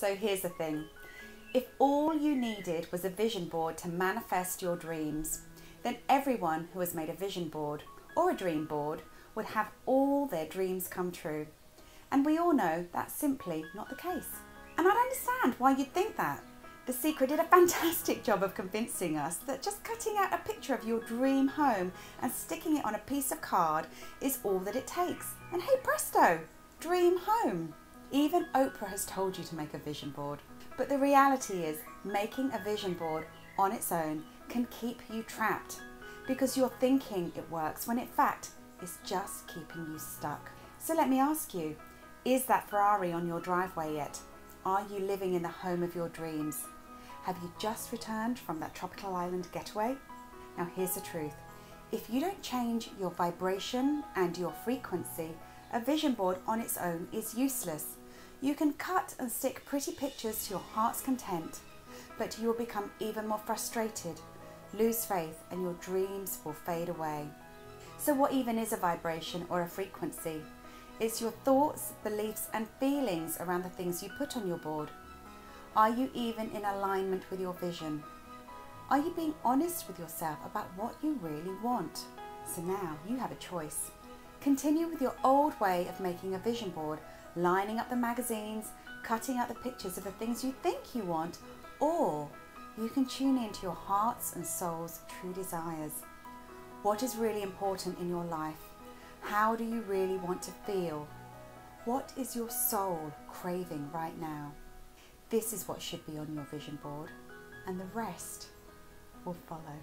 So here's the thing if all you needed was a vision board to manifest your dreams, then everyone who has made a vision board or a dream board would have all their dreams come true. And we all know that's simply not the case. And I don't understand why you'd think that. The Secret did a fantastic job of convincing us that just cutting out a picture of your dream home and sticking it on a piece of card is all that it takes. And hey presto, dream home. Even Oprah has told you to make a vision board. But the reality is, making a vision board on its own can keep you trapped because you're thinking it works when in fact it's just keeping you stuck. So let me ask you, is that Ferrari on your driveway yet? Are you living in the home of your dreams? Have you just returned from that tropical island getaway? Now here's the truth. If you don't change your vibration and your frequency, a vision board on its own is useless. You can cut and stick pretty pictures to your heart's content, but you will become even more frustrated, lose faith, and your dreams will fade away. So, what even is a vibration or a frequency? It's your thoughts, beliefs, and feelings around the things you put on your board. Are you even in alignment with your vision? Are you being honest with yourself about what you really want? So now you have a choice. Continue with your old way of making a vision board, lining up the magazines, cutting out the pictures of the things you think you want, or you can tune into your heart's and soul's true desires. What is really important in your life? How do you really want to feel? What is your soul craving right now? This is what should be on your vision board, and the rest will follow.